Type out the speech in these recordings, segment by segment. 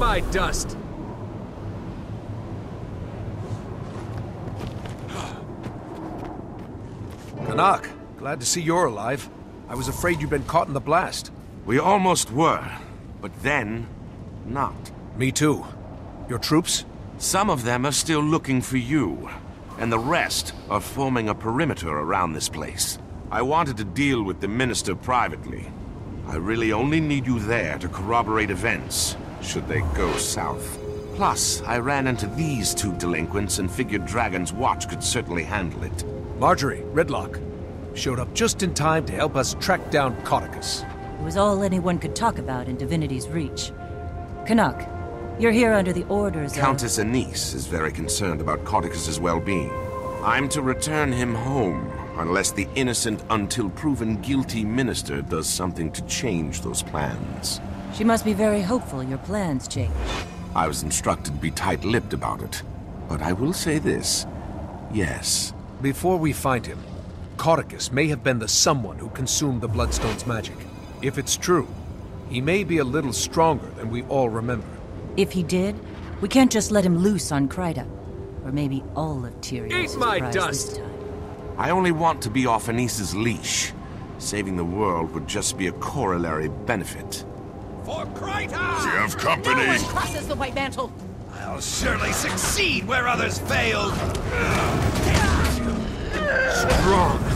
Eat my dust! Canach, glad to see you're alive. I was afraid you'd been caught in the blast. We almost were, but then, not. Me too. Your troops? Some of them are still looking for you, and the rest are forming a perimeter around this place. I wanted to deal with the Minister privately. I really only need you there to corroborate events, should they go south. Plus, I ran into these two delinquents and figured Dragon's Watch could certainly handle it. Marjory, Rytlock, showed up just in time to help us track down Caudecus. It was all anyone could talk about in Divinity's Reach. Canach, you're here under the orders Countess Anise is very concerned about Caudecus's well-being. I'm to return him home, unless the innocent until proven guilty minister does something to change those plans. She must be very hopeful your plans change. I was instructed to be tight-lipped about it. But I will say this. Yes. Before we find him, Caudecus may have been the someone who consumed the Bloodstone's magic. If it's true, he may be a little stronger than we all remember. If he did, we can't just let him loose on Kryta. Or maybe all of Tyria's Eat my dust! this time. I only want to be off Anise's leash. Saving the world would just be a corollary benefit. For Kryta! You have company. No one crosses the White Mantle. I'll surely succeed where others failed! Strong!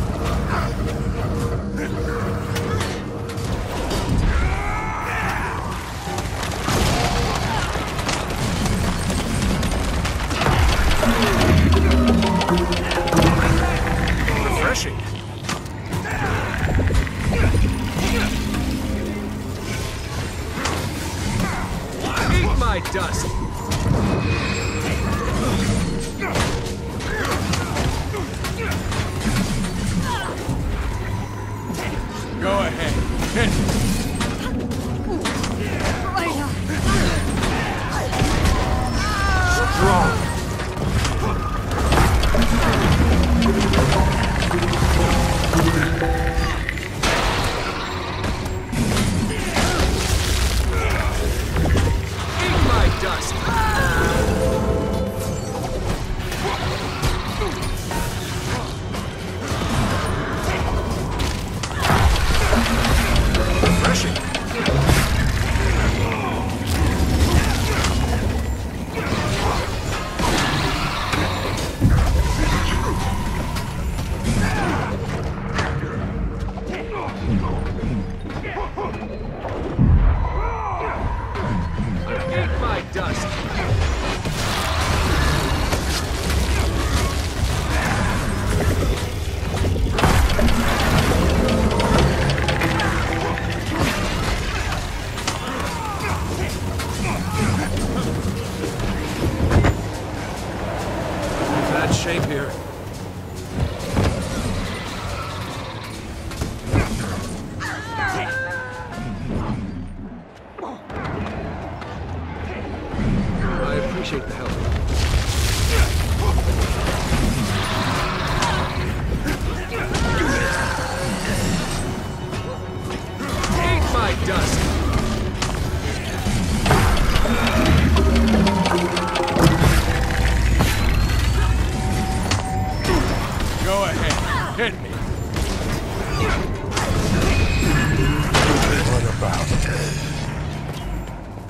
Appreciate the help.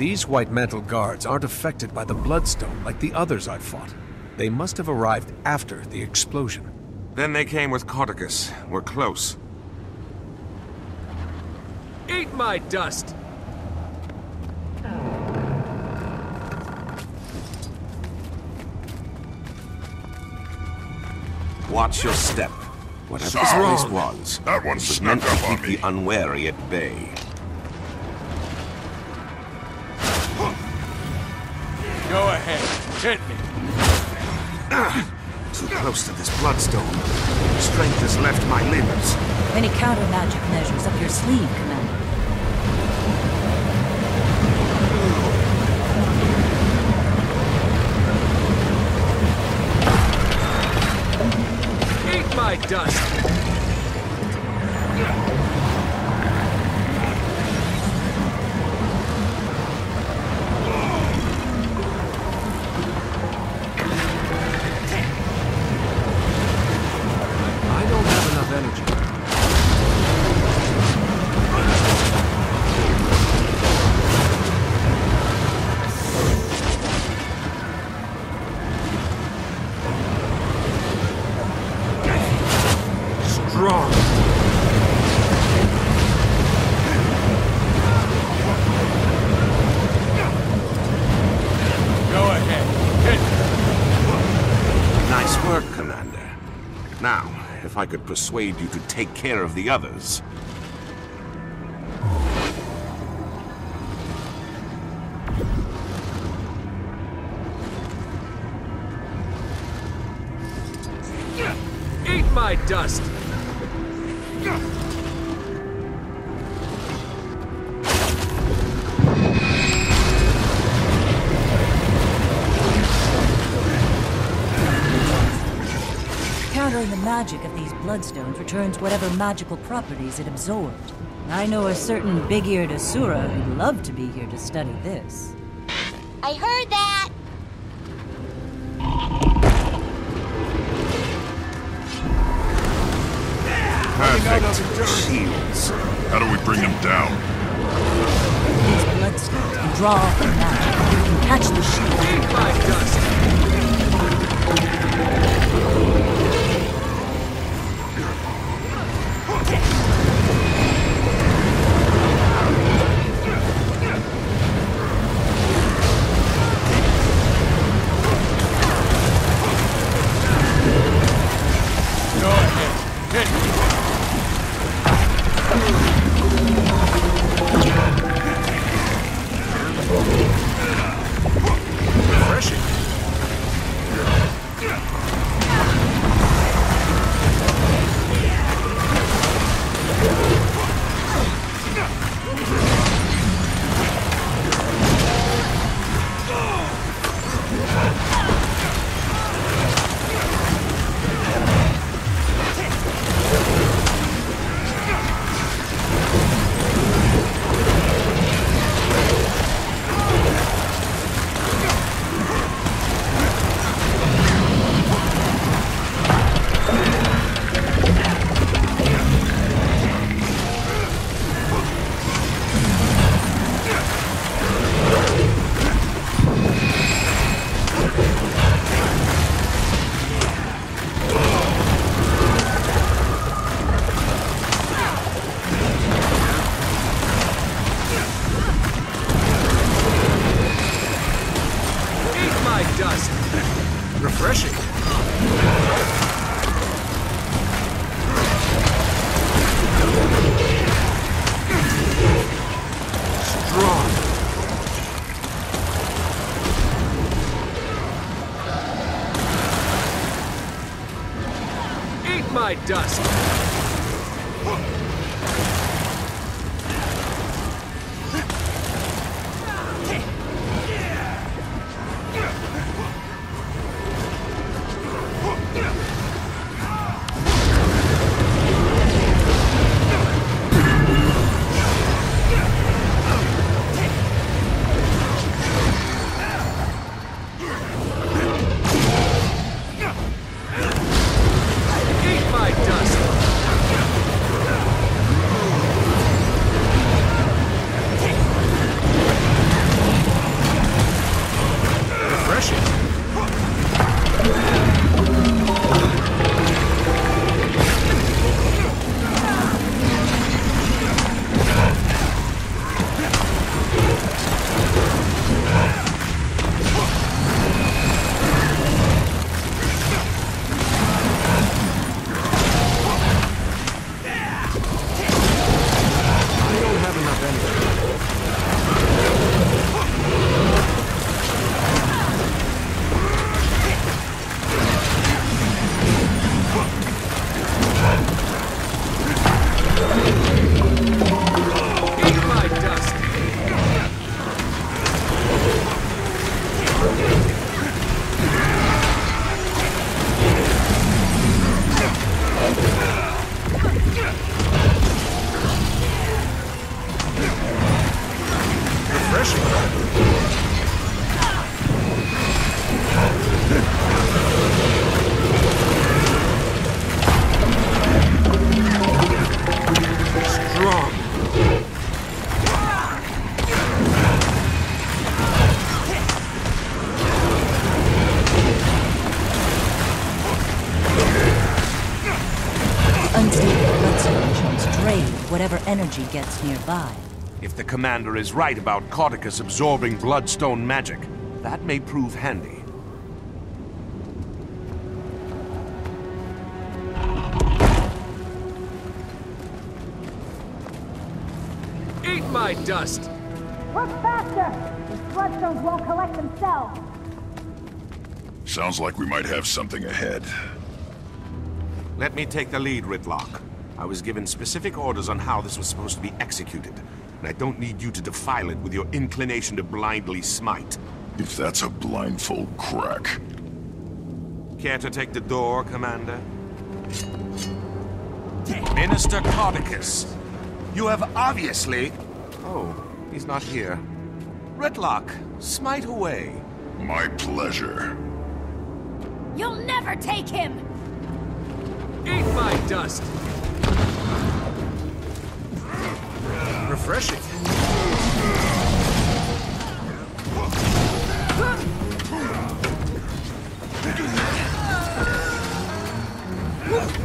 These White Mantle guards aren't affected by the Bloodstone like the others I've fought. They must have arrived after the explosion. Then they came with Caudecus. We're close. Eat my dust! Watch your step. Whatever this place was, That one it was snuck meant to up on keep me. the unwary at bay. Hit me. Too close to this bloodstone. Strength has left my limbs. Any counter magic measures up your sleeve, Commander? Eat my dust! Go ahead. Hit. Nice work, Commander. Now, if I could persuade you to take care of the others. Eat my Dust! Magic of these bloodstones returns whatever magical properties it absorbed. I know a certain big-eared Asura who'd love to be here to study this. I heard that! Perfect shields. How do we bring them down? These bloodstones can draw off the magic. You can catch the shield. Eat my dust! Fuck. Eat my nearby. If the commander is right about Caudecus absorbing bloodstone magic, that may prove handy. Eat my dust! Work faster! These bloodstones won't collect themselves. Sounds like we might have something ahead. Let me take the lead, Rytlock. I was given specific orders on how this was supposed to be executed, and I don't need you to defile it with your inclination to blindly smite. If that's a blindfold crack. Care to take the door, Commander? Minister Caudecus! You have obviously... Oh, he's not here. Rytlock, smite away. My pleasure. You'll never take him! Eat my dust! Refreshing. Armored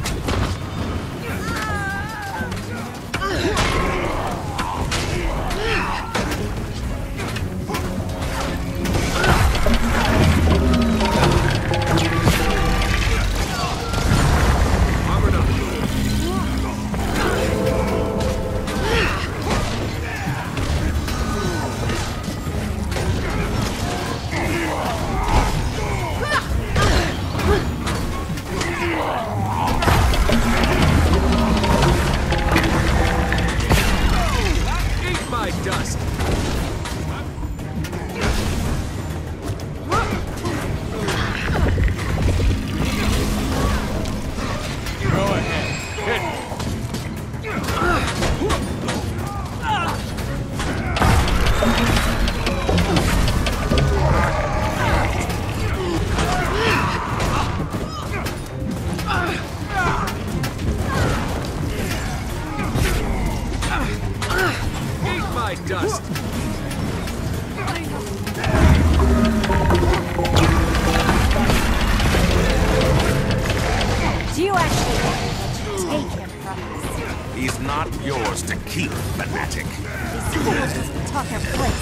just place.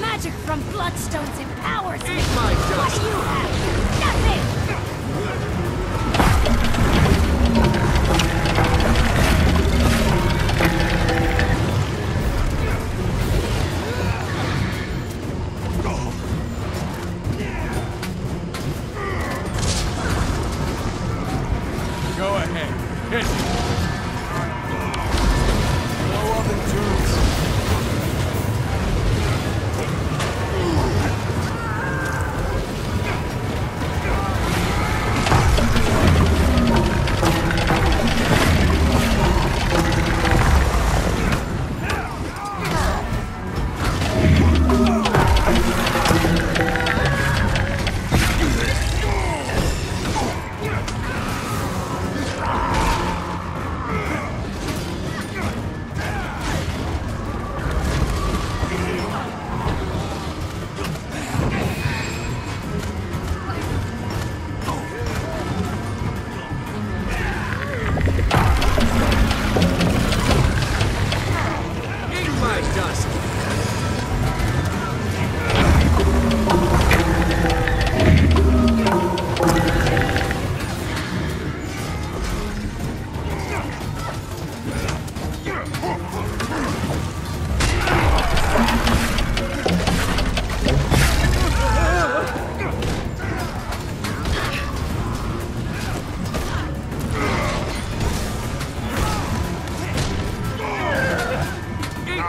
Magic from bloodstones empowers me. My What you have,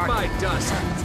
my dust!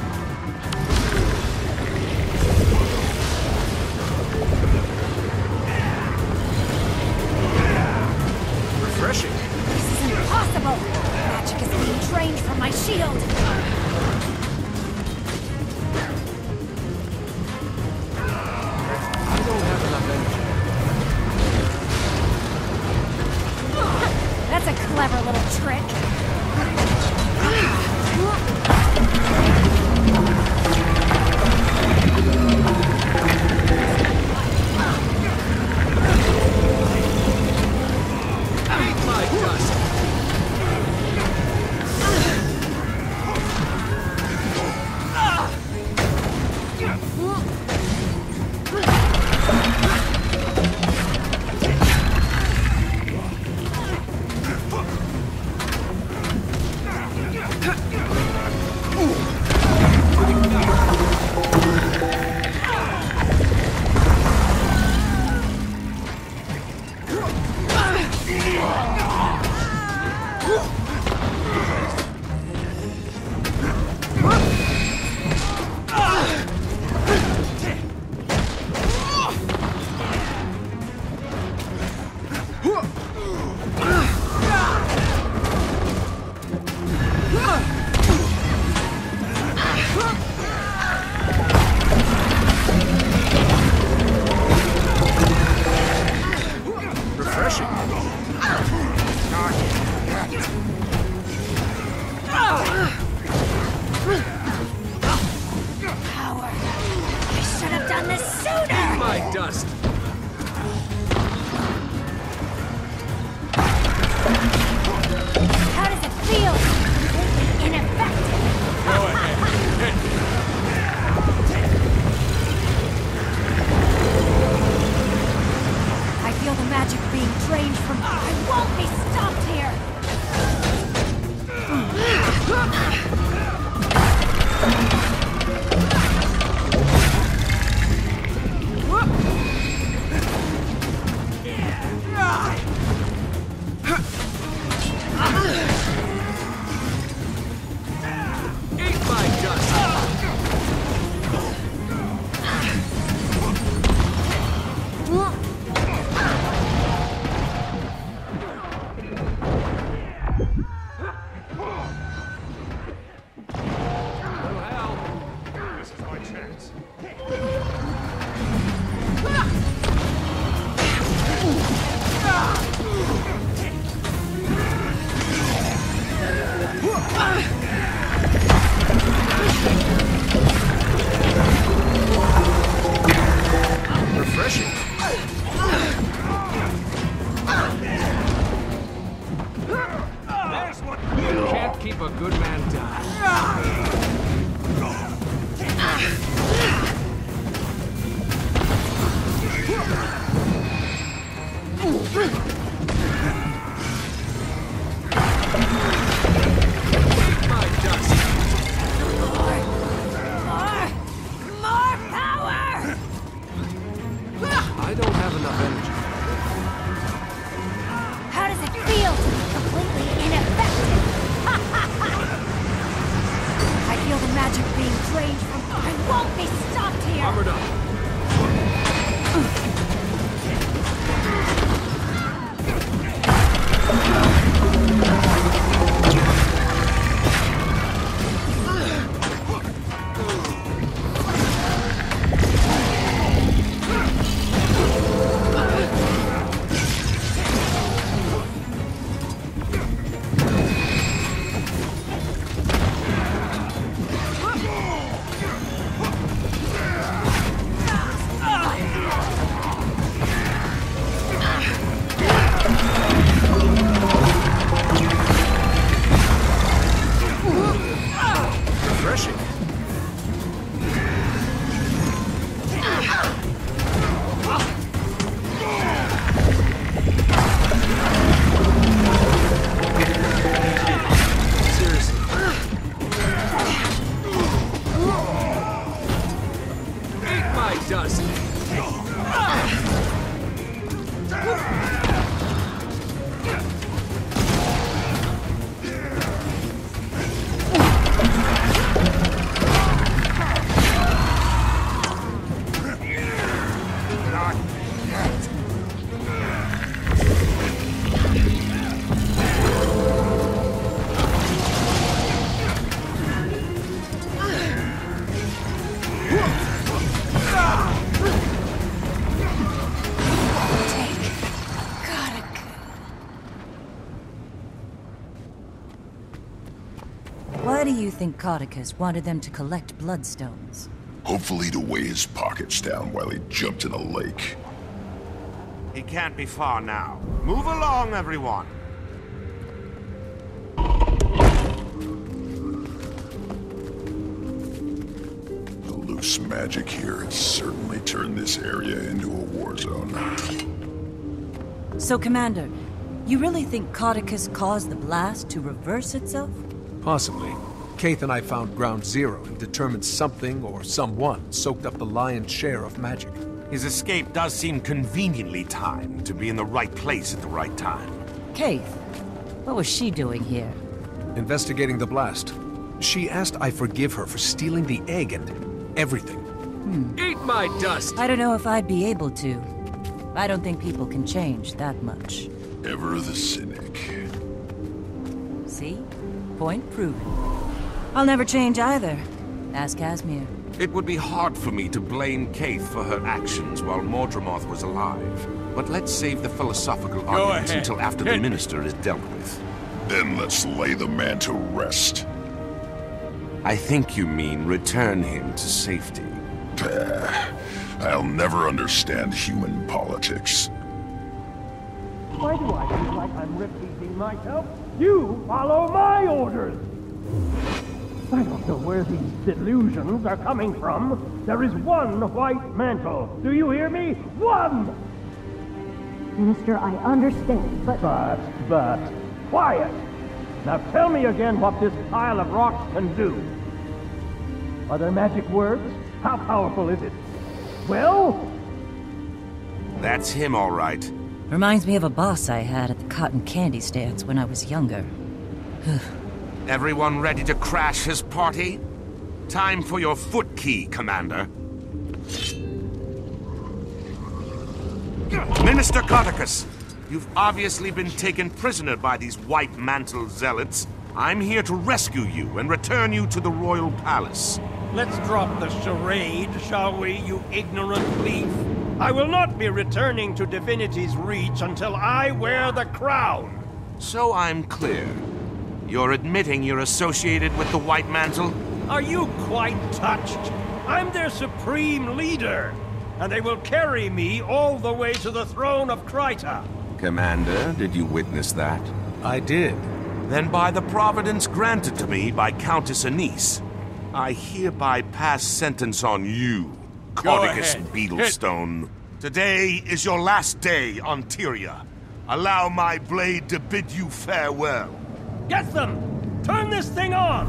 Armored up. Do Caudecus wanted them to collect bloodstones? Hopefully to weigh his pockets down while he jumped in a lake. He can't be far now. Move along, everyone. The loose magic here has certainly turned this area into a war zone. So, Commander, you really think Caudecus caused the blast to reverse itself? Possibly. Caithe and I found ground zero and determined something or someone soaked up the lion's share of magic. His escape does seem conveniently timed to be in the right place at the right time. Caithe, what was she doing here? Investigating the blast. She asked I forgive her for stealing the egg and everything. Hmm. Eat my dust! I don't know if I'd be able to. I don't think people can change that much. Ever the cynic. See? Point proven. I'll never change either. Ask Kasmeer. It would be hard for me to blame Caithe for her actions while Mordremoth was alive. But let's save the philosophical arguments ahead. until after the Minister is dealt with. Then let's lay the man to rest. I think you mean return him to safety. Pah. I'll never understand human politics. Why do I feel like I'm repeating myself? You follow my orders! I don't know where these delusions are coming from. There is one white mantle. Do you hear me? One! Minister, I understand, but But, but, quiet! Now tell me again what this pile of rocks can do. Are there magic words? How powerful is it? Well, That's him, all right. Reminds me of a boss I had at the cotton candy stands when I was younger. Everyone ready to crash his party? Time for your foot key, Commander. Minister Caudecus, you've obviously been taken prisoner by these white mantle zealots. I'm here to rescue you and return you to the royal palace. let's drop the charade, shall we, you ignorant thief? I will not be returning to Divinity's Reach until I wear the crown. So I'm clear. You're admitting you're associated with the white mantle? Are you quite touched? I'm their supreme leader, and they will carry me all the way to the throne of Kryta. Commander, did you witness that? I did. Then by the providence granted to me by Countess Anise, I hereby pass sentence on you, Caudecus. Beetlestone. Today is your last day on Tyria. Allow my blade to bid you farewell. Get them! Turn this thing on!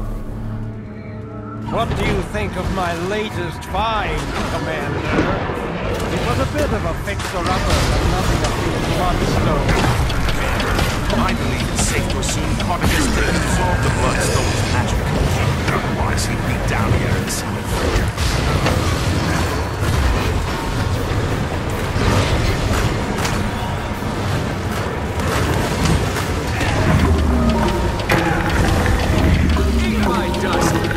What do you think of my latest find, Commander? It was a bit of a fixer-upper, but nothing of the bloodstone. I believe it's safe to assume Caudecus did absorb the Bloodstone's magic. Otherwise, he'd be down here in Summit. Eat dust!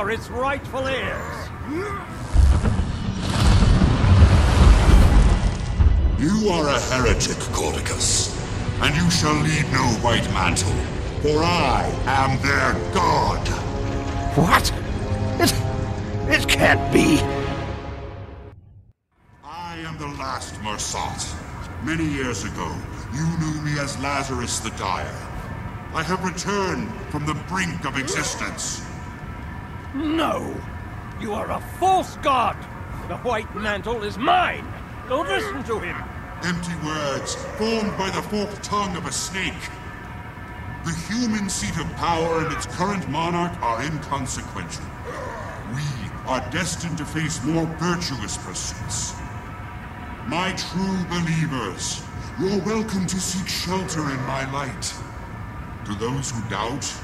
Are its rightful heirs. You are a heretic, Caudecus, and you shall lead no white mantle, for I am their god. What? It... it can't be. I am the last Mursaat. Many years ago, you knew me as Lazarus the Dire. I have returned from the brink of existence. No! You are a false god! The White Mantle is mine! Don't listen to him! Empty words formed by the forked tongue of a snake. The human seat of power and its current monarch are inconsequential. We are destined to face more virtuous pursuits. My true believers, you're welcome to seek shelter in my light. To those who doubt,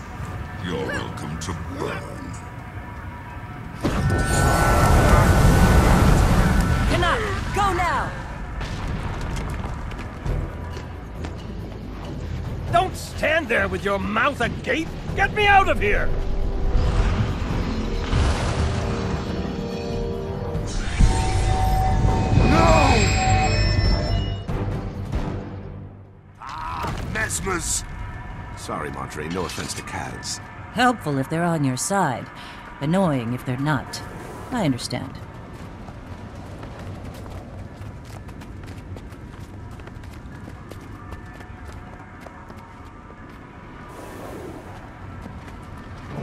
you're welcome to burn. Canach, go now! Don't stand there with your mouth agape! Get me out of here! No. Ah, mesmers! Sorry, Montre, no offense to Kas. Helpful if they're on your side. Annoying if they're not. I understand.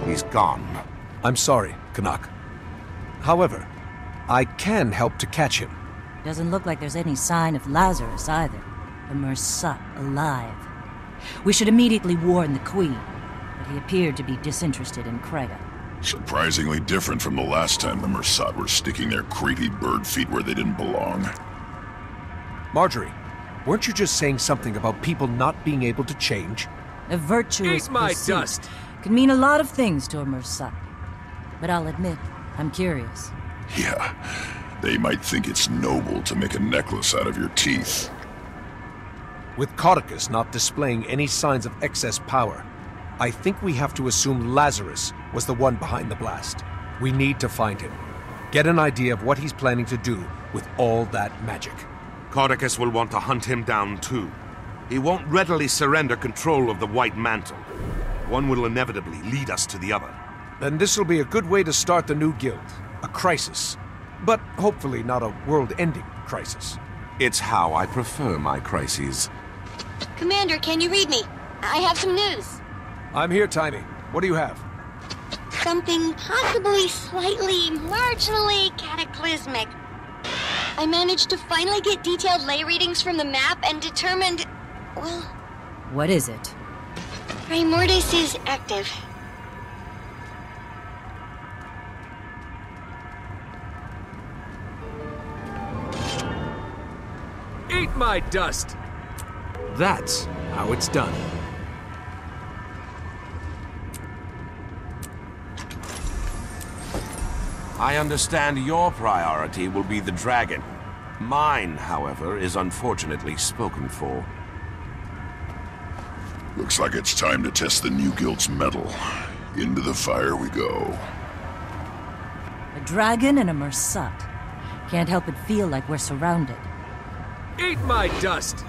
He's gone. I'm sorry, Canach. However, I can help to catch him. Doesn't look like there's any sign of Lazarus either. The Mursaat alive. We should immediately warn the Queen, but he appeared to be disinterested in Kryta. Surprisingly different from the last time the Mursaat were sticking their creepy bird feet where they didn't belong. Marjory, weren't you just saying something about people not being able to change? A virtuous Eat my pursuit dust. Can mean a lot of things to a Mursaat. But I'll admit, I'm curious. Yeah, they might think it's noble to make a necklace out of your teeth. With Caudecus not displaying any signs of excess power, I think we have to assume Lazarus was the one behind the blast. We need to find him. Get an idea of what he's planning to do with all that magic. Caudecus will want to hunt him down too. He won't readily surrender control of the White Mantle. One will inevitably lead us to the other. Then this will be a good way to start the new guild. A crisis. But hopefully not a world-ending crisis. It's how I prefer my crises. Commander, can you read me? I have some news. I'm here, Taimi. What do you have? Something possibly slightly, marginally cataclysmic. I managed to finally get detailed ley readings from the map and determined... Well, What is it? Primordus is active. Eat my dust! That's how it's done. I understand your priority will be the dragon. Mine, however, is unfortunately spoken for. Looks like it's time to test the new guild's metal. Into the fire we go. A dragon and a Mursaat. Can't help but feel like we're surrounded. Eat my dust!